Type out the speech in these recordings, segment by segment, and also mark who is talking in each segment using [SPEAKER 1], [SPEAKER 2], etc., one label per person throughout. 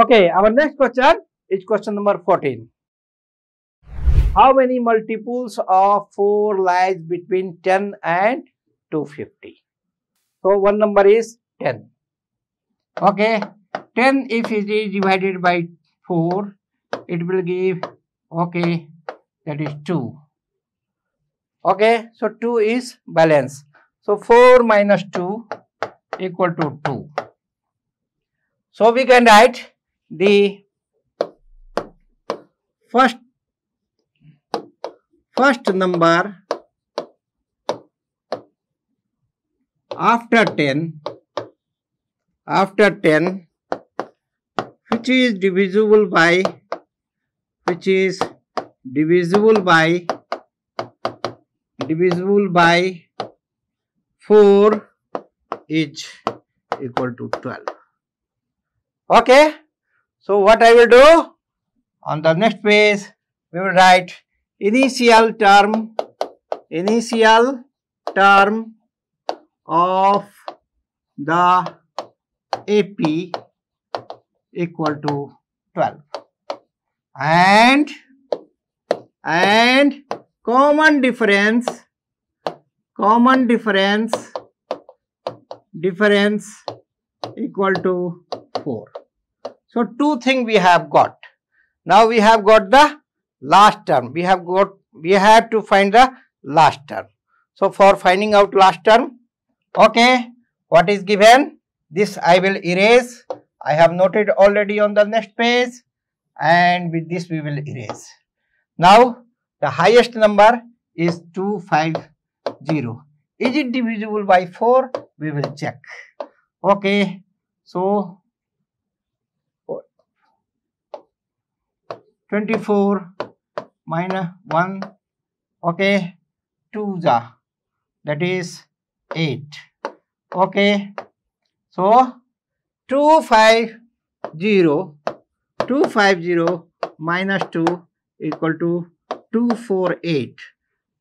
[SPEAKER 1] Okay, our next question is question number 14. How many multiples of 4 lies between 10 and 250? So, one number is 10. Okay, 10 if it is divided by 4, it will give, okay, that is 2. Okay, so 2 is balance. So, 4 minus 2 equal to 2. So, we can write the first first number after 10 after 10 which is divisible by which is divisible by divisible by 4 is equal to 12 okay so what i will do? On the next page we will write initial term initial term of the ap equal to 12 and and common difference common difference difference equal to 4 so two things we have got. Now we have got the last term. We have got we have to find the last term. So for finding out last term okay what is given? This i will erase. I have noted already on the next page. And with this we will erase. Now the highest number is 250 is it divisible by 4 we will check. Okay. So 24 minus 1 okay 2 ja that is 8 okay. So 250 250 minus 2 equal to 248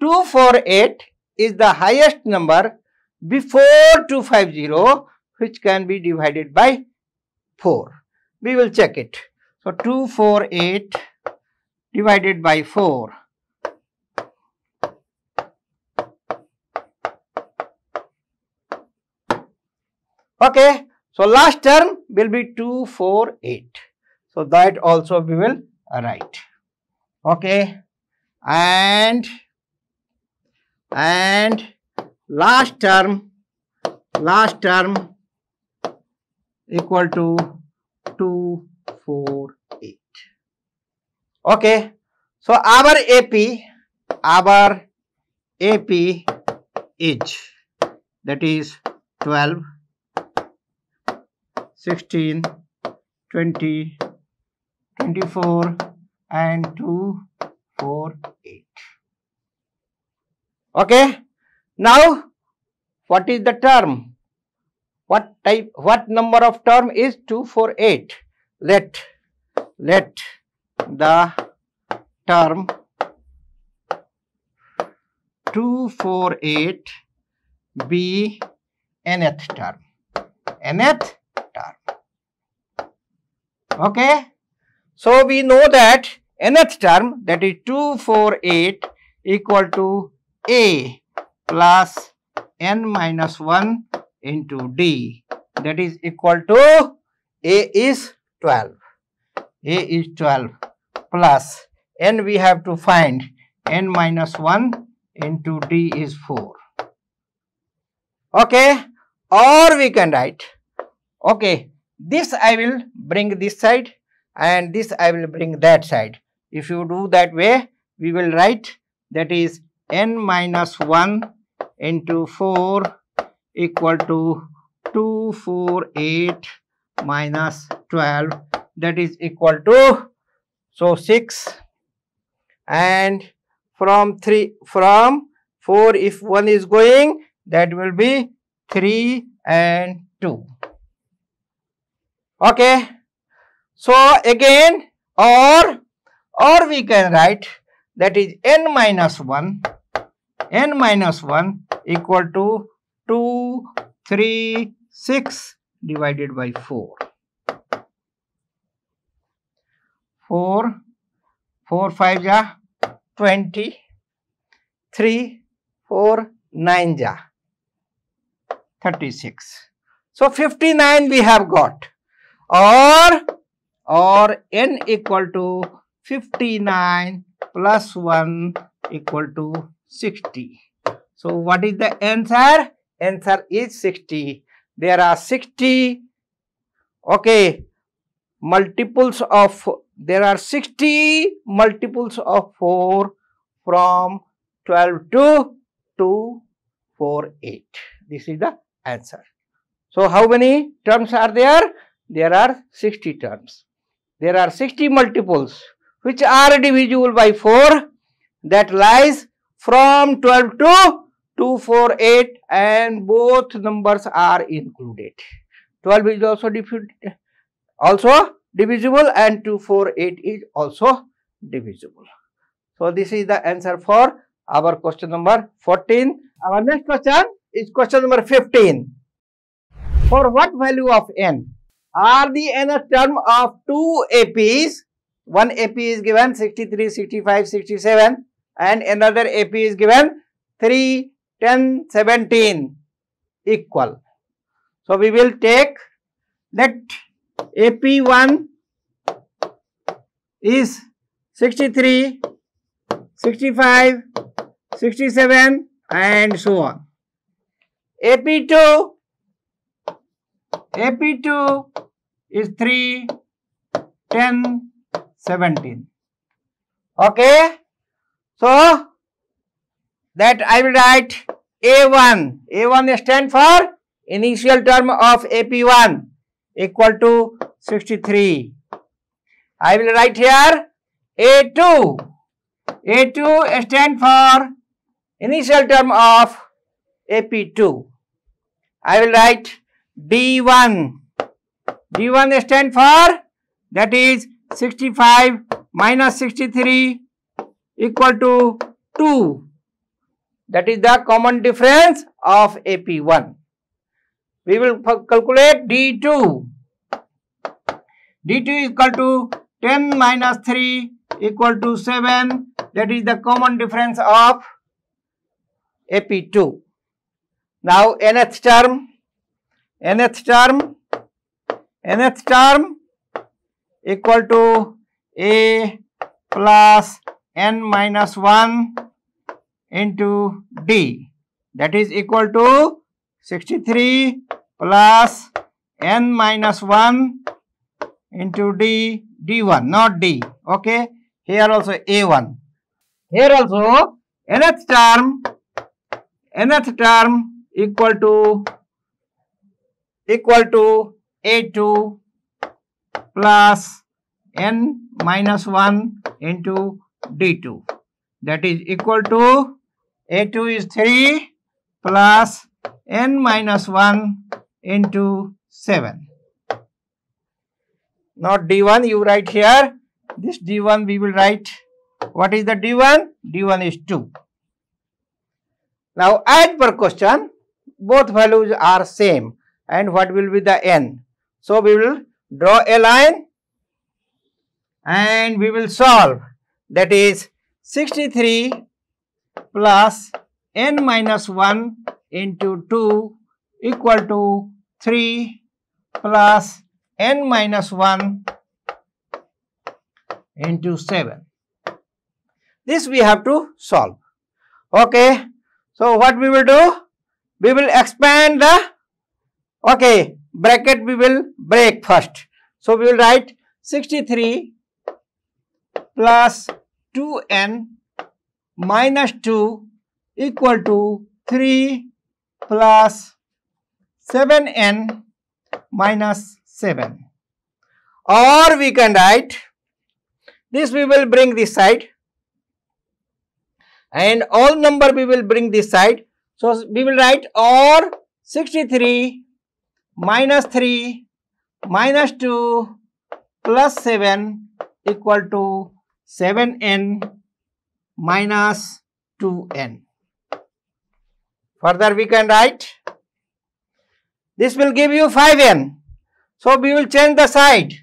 [SPEAKER 1] 248 is the highest number before 250 which can be divided by 4 we will check it. So 248 divided by 4. Okay, so last term will be 248. So that also we will write. Okay, and and last term last term equal to 248 okay. So our ap our ap is that is 12 16 20 24 and 2 4 8 okay. Now what is the term? What type what number of term is 248 let let the term 248 be nth term. Nth term. Okay? So we know that nth term that is 248 equal to a plus n minus 1 into d. That is equal to a is 12 a is 12 plus n we have to find n minus 1 into d is 4 okay? Or we can write okay this i will bring this side and this i will bring that side. If you do that way we will write that is n minus 1 into 4 equal to 248 minus 12 that is equal to so 6 and from 3 from 4 if 1 is going that will be 3 and 2 okay. So again or or we can write that is n minus 1 n minus 1 equal to 2 3 6 divided by 4 4, 4 5 ja 20, 3, 4, 9 ja 36. So 59 we have got or or n equal to 59 plus 1 equal to 60. So what is the answer? Answer is 60. There are 60 okay multiples of there are 60 multiples of 4 from 12 to 248. This is the answer. So how many terms are there? There are 60 terms. There are 60 multiples which are divisible by 4 that lies from 12 to 248 and both numbers are included. 12 is also also divisible and 248 is also divisible. So this is the answer for our question number 14. Our next question is question number 15. For what value of n are the nth term of two APs? One AP is given 63, 65, 67 and another AP is given 3, 10, 17 equal. So we will take let AP1 is 63, 65, 67 and so on. AP2, AP2 is 3, 10, 17. Okay. So, that I will write A1. A1 stand for initial term of AP1 equal to 63. I will write here A2. A2 stand for initial term of AP2. I will write D1. D1 stand for that is 65 minus 63 equal to 2. That is the common difference of AP1. We will calculate D2. D2 is equal to 10 minus 3 equal to 7. That is the common difference of AP2. Now nth term, nth term, nth term equal to A plus n minus 1 into D. That is equal to 63 plus n minus 1 into D, D1, not D. Okay. Here also A1. Here also nth term, nth term equal to equal to A2 plus n minus 1 into D2. That is equal to A2 is 3 plus n minus 1 into 7 not D1 you write here. This D1 we will write. What is the D1 D1 is 2 now as per question both values are same. And what will be the n? So we will draw a line and we will solve. That is 63 plus n minus 1 into 2 equal to 3 plus n minus 1 into 7. This we have to solve. Okay. So, what we will do? We will expand the, okay, bracket we will break first. So, we will write 63 plus 2n minus 2 equal to 3 plus 7n minus 7 or we can write this we will bring this side and all number we will bring this side. So we will write or 63 minus 3 minus 2 plus 7 equal to 7n minus 2n further we can write this will give you 5n so we will change the side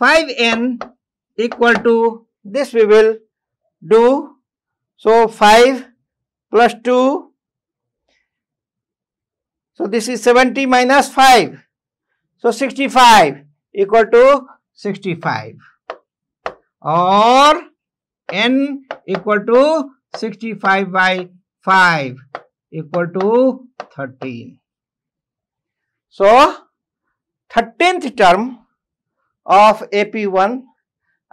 [SPEAKER 1] 5n equal to this we will do. So 5 plus 2. So this is 70 minus 5. So 65 equal to 65 or n equal to 65 by 5 equal to 13. So 13th term of AP1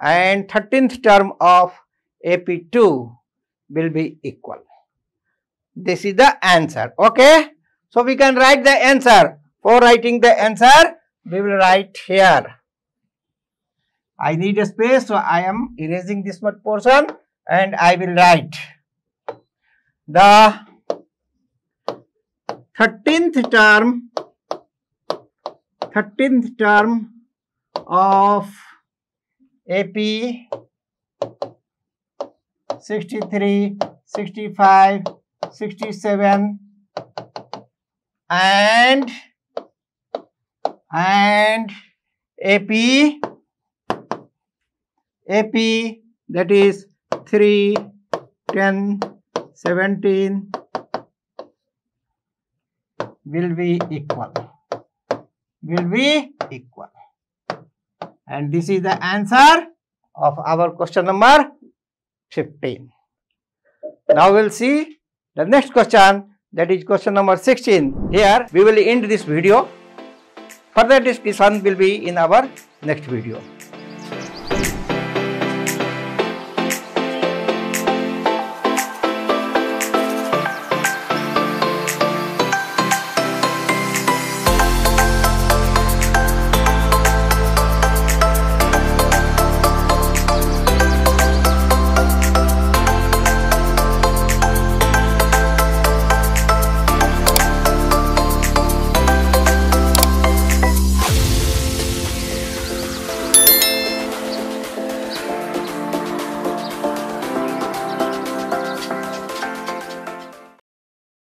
[SPEAKER 1] and 13th term of AP2 will be equal. This is the answer. Okay. So we can write the answer. For writing the answer, we will write here. I need a space, so I am erasing this much portion and I will write the 13th term 13th term of AP 63, 65, 67 and and AP AP that is 3, 10, 17 will be equal will be equal and this is the answer of our question number 15. Now we'll see the next question that is question number 16. Here we will end this video. Further discussion will be in our next video.